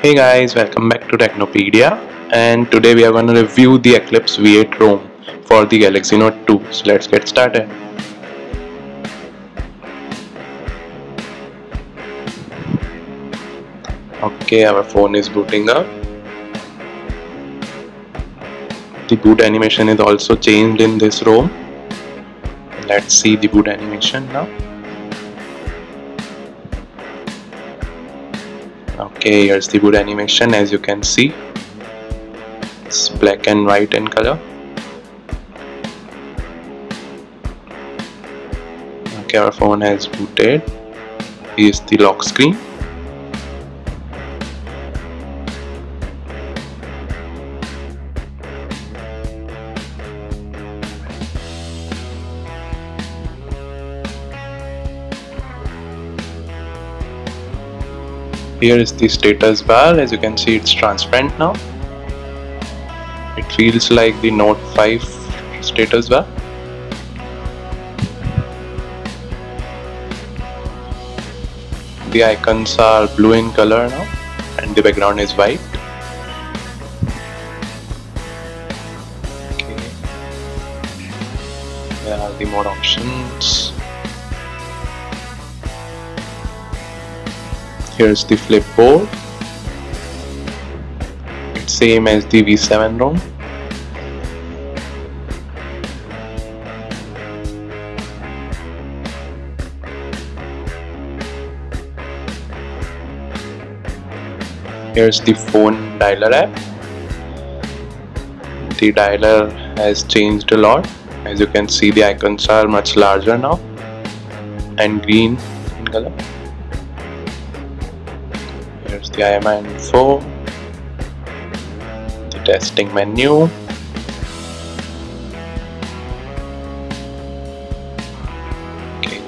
Hey guys, welcome back to Technopedia and today we are going to review the Eclipse V8 ROM for the Galaxy Note 2. So let's get started. Okay, our phone is booting up. The boot animation is also changed in this ROM. Let's see the boot animation now. Okay here's the boot animation. As you can see it's black and white in color. Okay our phone has booted. Here's the lock screen here is the status bar. As you can see it's transparent now. It feels like the note 5 status bar. The icons are blue in color now and the background is white. Okay. There are the more options here's the flipboard it's same as the V7 ROM. Here's the phone dialer app. The dialer has changed a lot. As you can see the icons are much larger now and green in color here's the IMEI info. The testing menu. Okay.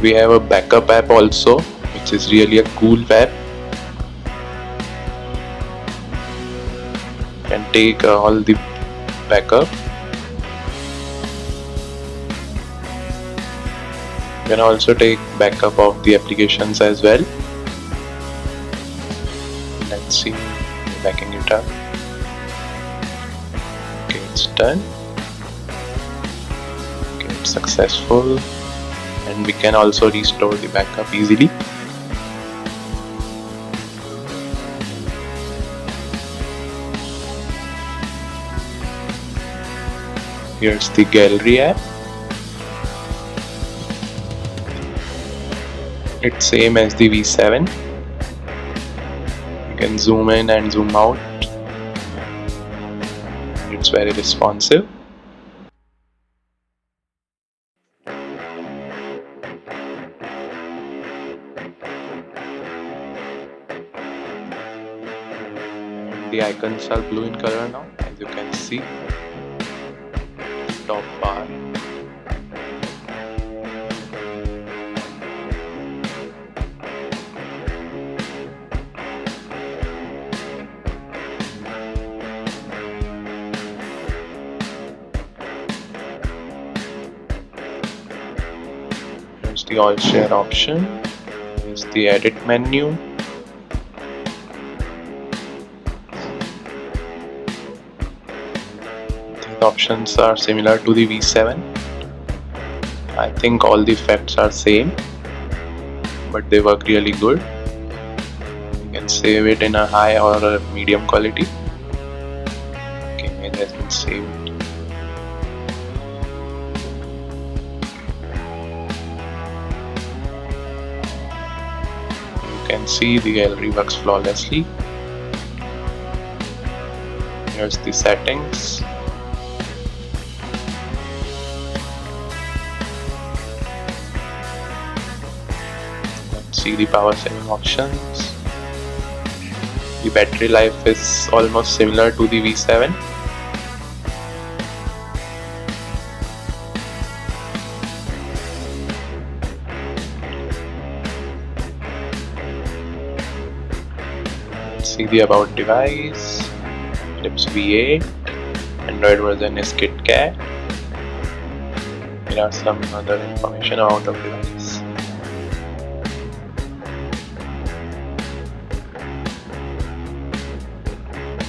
We have a backup app also which is really a cool app. Can take uh, all the backup Can also take backup of the applications as well. Let's see. Backing it up okay it's done. Okay it's successful. And we can also restore the backup easily. Here's the gallery app it's same as the V7 you can zoom in and zoom out. It's very responsive. The icons are blue in color now as you can see. Top bar the all share option. Here's the edit menu. The options are similar to the V7 I think all the effects are same but they work really good. You can save it in a high or a medium quality see the gallery works flawlessly. Here's the settings. Let's see the power saving options. The battery life is almost similar to the V7 see the about device, Eclipse V8, Android version is KitKat. There are some other information about the device.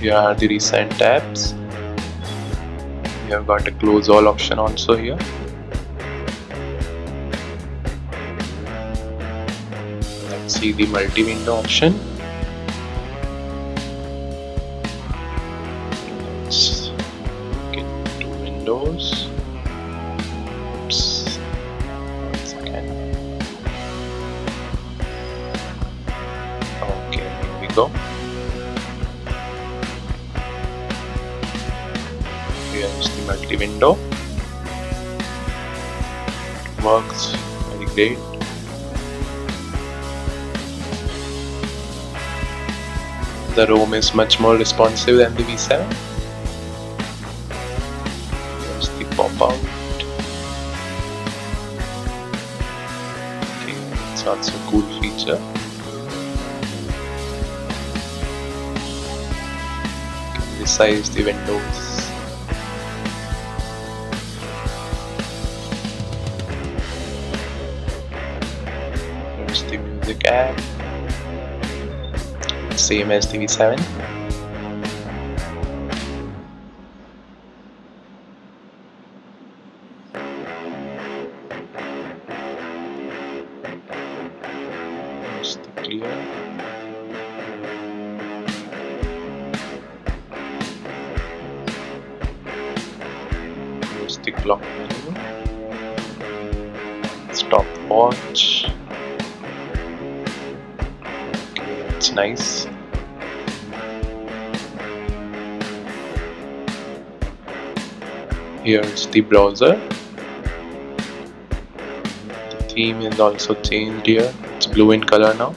Here are the recent tabs. We have got a close all option also here. Let's see the multi window option. Okay here here's the multi window works very great the ROM is much more responsive than the V7 here's the pop out okay it's also a cool feature resize the windows Here's the music app. Same as the V7. Stopwatch. That's nice. Here's the browser. The theme is also changed here. It's blue in color now.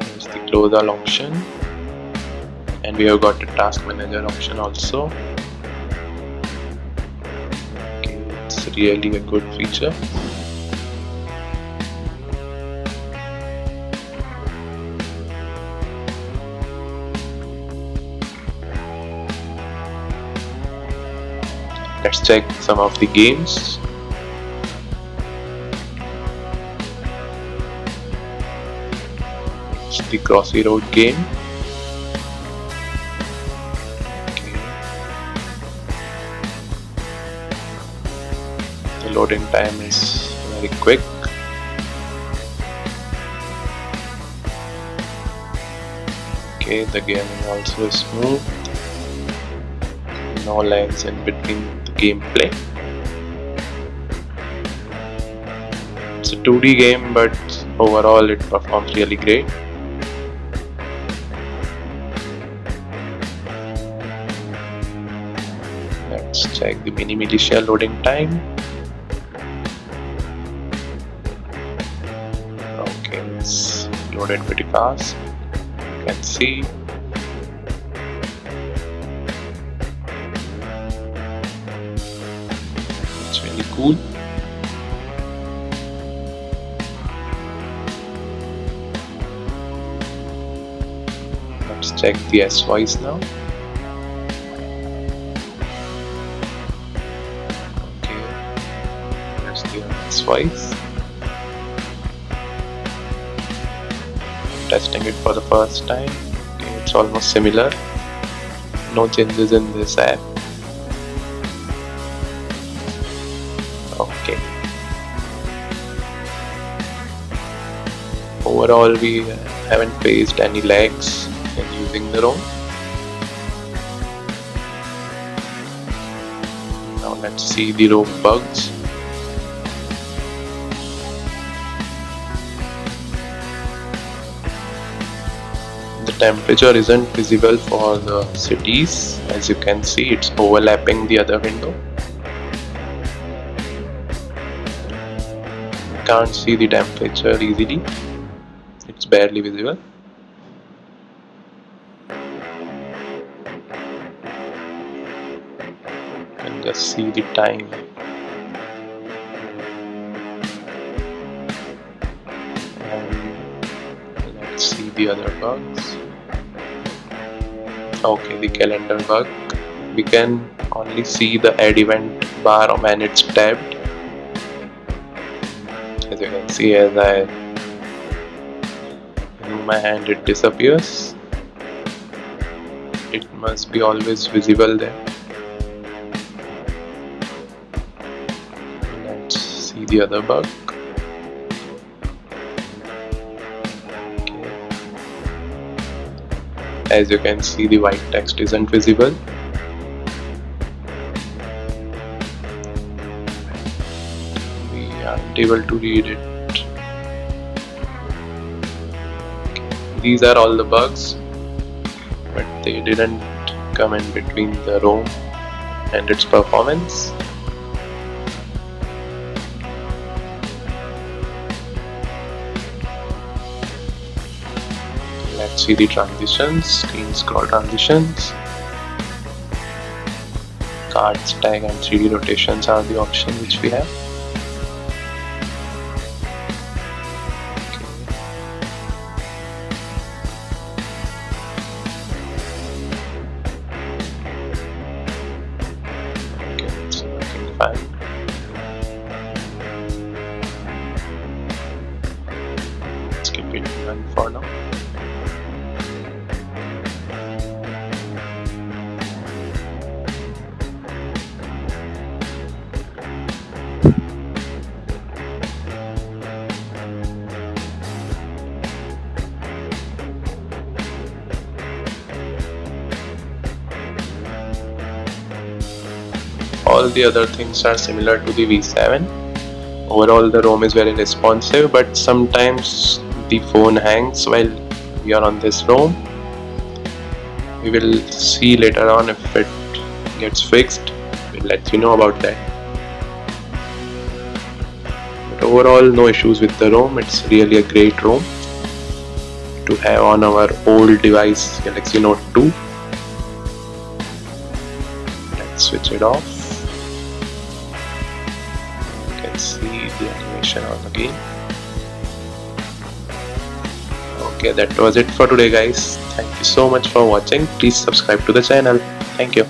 Here's the close all option. And we have got the task manager option also. Really a good feature. Let's check some of the games. It's the Crossy Road game. Loading time is very quick. Okay, the game is also smooth. No lags in between the gameplay. It's a 2D game, but overall it performs really great. Let's check the mini militia loading time. Loaded pretty fast. You can see. It's really cool. Let's check the SYs now. Okay, there's the SYs. Testing it for the first time. It's almost similar. No changes in this app. Okay. Overall, we uh, haven't faced any lags in using the ROM. Now let's see the ROM bugs. Temperature isn't visible for the cities. As you can see, it's overlapping the other window. Can't see the temperature easily. It's barely visible. can just see the time and let's see the other bugs okay the calendar bug we can only see the add event bar when it's tabbed. As you can see as I move my hand it disappears. It must be always visible there. Let's see the other bug as you can see the white text isn't visible. We aren't able to read it. These are all the bugs but they didn't come in between the ROM and its performance see the transitions screen scroll transitions. Cards tag and 3d rotations are the option which we have all the other things are similar to the V7 overall the ROM is very responsive but sometimes the phone hangs while we are on this ROM. We will see later on if it gets fixed. We'll let you know about that. But overall no issues with the ROM. It's really a great ROM to have on our old device Galaxy Note 2 let's switch it off see the animation on again. Okay that was it for today guys. Thank you so much for watching. Please subscribe to the channel. Thank you